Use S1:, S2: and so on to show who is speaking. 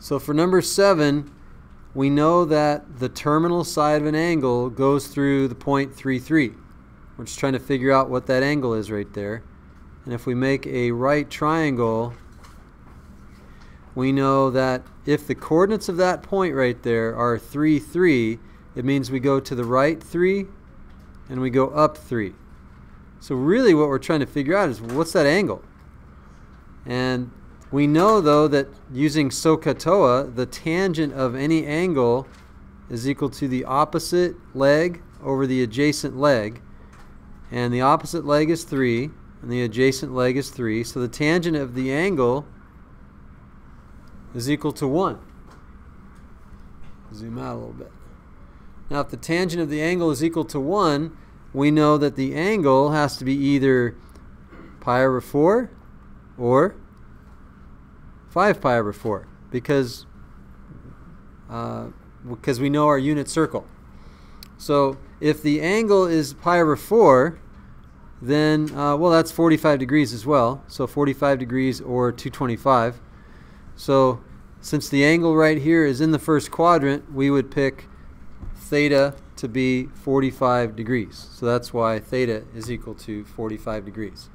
S1: So for number seven, we know that the terminal side of an angle goes through the point 33. We're just trying to figure out what that angle is right there. And if we make a right triangle, we know that if the coordinates of that point right there are 3, 3, it means we go to the right 3 and we go up 3. So really what we're trying to figure out is what's that angle? And we know though that using SOHCAHTOA, the tangent of any angle is equal to the opposite leg over the adjacent leg. And the opposite leg is 3 and the adjacent leg is 3. So the tangent of the angle is equal to 1. Zoom out a little bit. Now if the tangent of the angle is equal to 1, we know that the angle has to be either pi over 4 or 5 pi over 4 because uh, because we know our unit circle. So if the angle is pi over 4, then, uh, well, that's 45 degrees as well. So 45 degrees or 225. So since the angle right here is in the first quadrant, we would pick theta to be 45 degrees. So that's why theta is equal to 45 degrees.